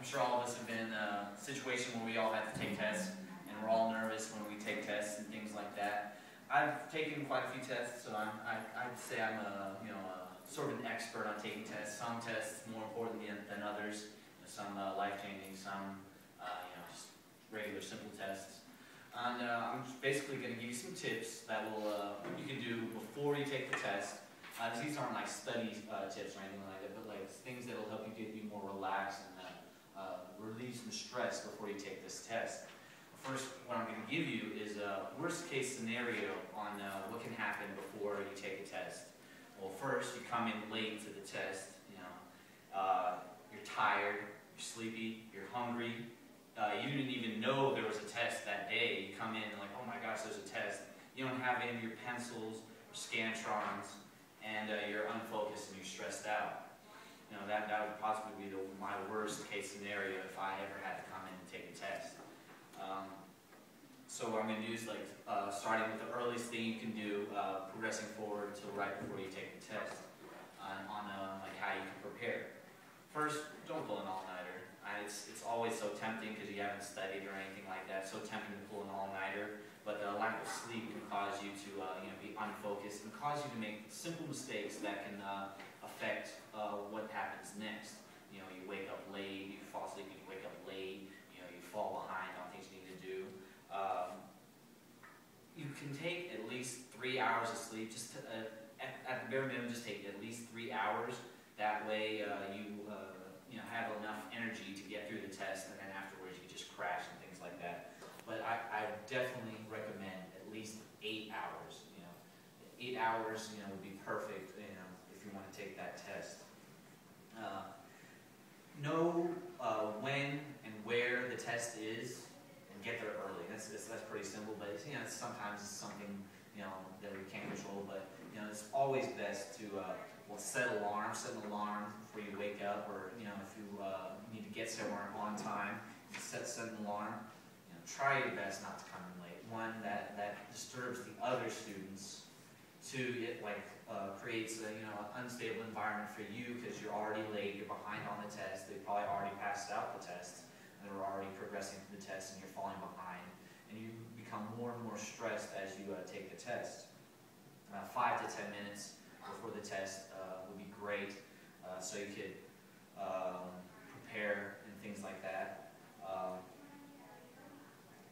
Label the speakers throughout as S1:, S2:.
S1: I'm sure all of us have been in a situation where we all have to take tests, and we're all nervous when we take tests and things like that. I've taken quite a few tests, so I'm, I, I'd say I'm a, you know, a, sort of an expert on taking tests. Some tests more important than, than others, some uh, life-changing, some, uh, you know, just regular simple tests. And uh, I'm basically going to give you some tips that will uh, you can do before you take the test. Uh, these aren't like study uh, tips or anything like that, but like things that will help you get you more relaxed relieve some stress before you take this test. First, what I'm going to give you is a worst case scenario on uh, what can happen before you take a test. Well, first, you come in late to the test, you know, uh, you're tired, you're sleepy, you're hungry, uh, you didn't even know there was a test that day. You come in and like, oh my gosh, there's a test. You don't have any of your pencils or Scantrons, and uh, you're unfocused and you're stressed out. You know, that, that would possibly be the, my worst case scenario if I ever had to come in and take a test. Um, so what I'm going to do is like uh, starting with the earliest thing you can do, uh, progressing forward to right before you take the test on, on uh, like how you can prepare. First, don't pull an all-nighter. It's, it's always so tempting because you haven't studied or anything like that. So tempting to pull an all-nighter, but the lack of sleep can cause you to uh, you know be unfocused and cause you to make simple mistakes that can uh, affect uh, what happens next. You know, you wake up late, you fall asleep, you wake up late, you know, you fall behind on things you need to do. Um, you can take at least three hours of sleep, just to, uh, at, at, the bare minimum, just take at least three hours. That way uh, you, uh, you know, have enough energy to get through the test, and then afterwards you just crash and things like that. But I, I definitely recommend at least eight hours. You know, eight hours, you know, would be perfect. You know, if you want to take that test. Uh, know uh, when and where the test is and get there early. That's, that's, that's pretty simple, but you know, sometimes it's something you know that we can't control. But you know, it's always best to uh, well set alarm, set an alarm before you wake up, or you know, if you uh, need to get somewhere on time, set set an alarm. You know, try your best not to come in late. One that that disturbs the other students. Two, it like uh, creates a you know an unstable environment for you because you're already late, you're behind on the test. They probably already passed out the test and they're already progressing through the test and you're falling behind. And you become more and more stressed as you uh, take the test. Uh, five to ten minutes before the test uh, would be great uh, so you could um, prepare and things like that. Um,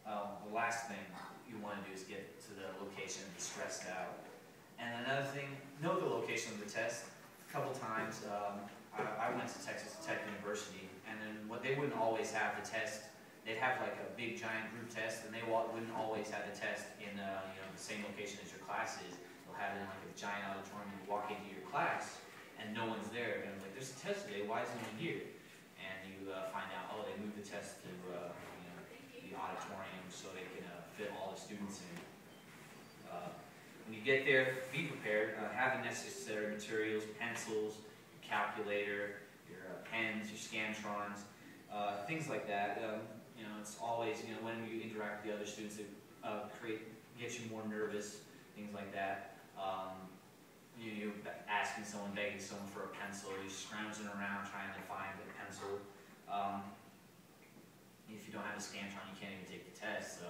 S1: um, the last thing you want to do is get to the location and be stressed out. Thing, know the location of the test. A couple times, um, I, I went to Texas Tech University and then what they wouldn't always have the test, they'd have like a big giant group test, and they wouldn't always have the test in uh, you know the same location as your class is. They'll have it in like a giant auditorium. You walk into your class, and no one's there. And I'm like, there's a test today. Why isn't anyone here? And you uh, find out, oh, they moved the test to uh, you know, the auditorium so they can uh, fit all the students in. Uh, when you get there, be prepared. Uh, have the necessary materials, pencils, calculator, your pens, your Scantrons, uh, things like that. Um, you know, it's always, you know, when you interact with the other students, it uh, create, gets you more nervous, things like that. Um, you, you asking someone, begging someone for a pencil, you're scrounging around trying to find a pencil. Um, if you don't have a Scantron, you can't even take the test. So,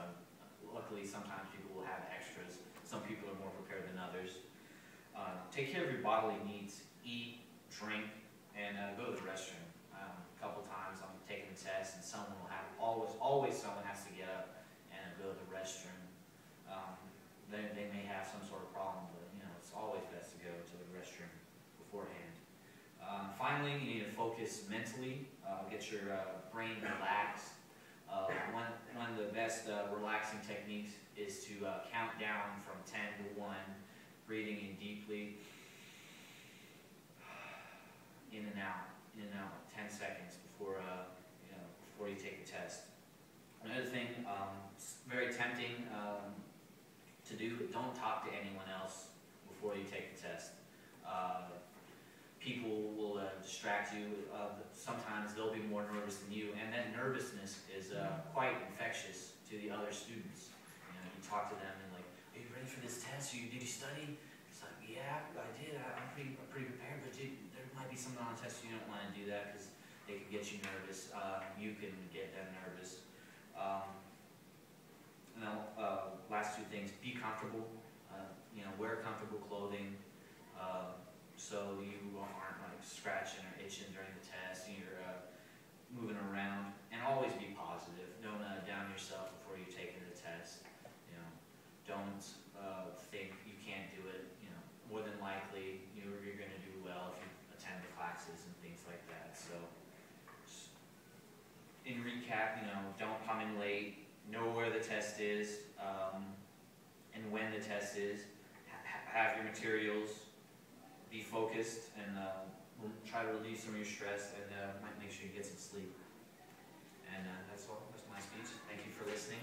S1: luckily, sometimes people will have extras. Some people are more prepared than others. Uh, take care of your bodily needs. Eat, drink, and uh, go to the restroom. Um, a couple times I'm taking the test and someone will have, always, always someone has to get up and go to the restroom. Um, they, they may have some sort of problem, but you know, it's always best to go to the restroom beforehand. Um, finally, you need to focus mentally, uh, get your uh, brain relaxed. Uh, one, one of the best uh, relaxing techniques is to uh, count down from 10 to 1, breathing in deeply in and out, in and out, 10 seconds before, uh, you know, before you take the test. Another thing, um, very tempting um, to do, don't talk to anyone else before you take the test. Uh, people will uh, distract you. Uh, sometimes they'll be more nervous than you, and that nervousness is uh, quite infectious to the other students. You know, you talk to them and like, are you ready for this test? You, did you study? It's like, yeah, I did. I, I'm pretty something on a test you don't want to do that because they can get you nervous, uh, you can get them nervous. Um, and then, uh, last two things, be comfortable, uh, you know, wear comfortable clothing, uh, so you aren't like scratching or itching during the test, and you're, uh, moving around, and always be positive, don't, uh, down yourself before you take the test, you know, don't, uh, think you can't do it, you know, more than likely, you're, you're gonna do well if you attend the classes and things like that, so. s- You know, don't come in late, know where the test is, um, and when the test is, ha- ha- have your materials, be focused, and, uh, try to relieve some of your stress, and, uh, make sure you get some sleep. And, uh, that's all, that's my speech, thank you for listening.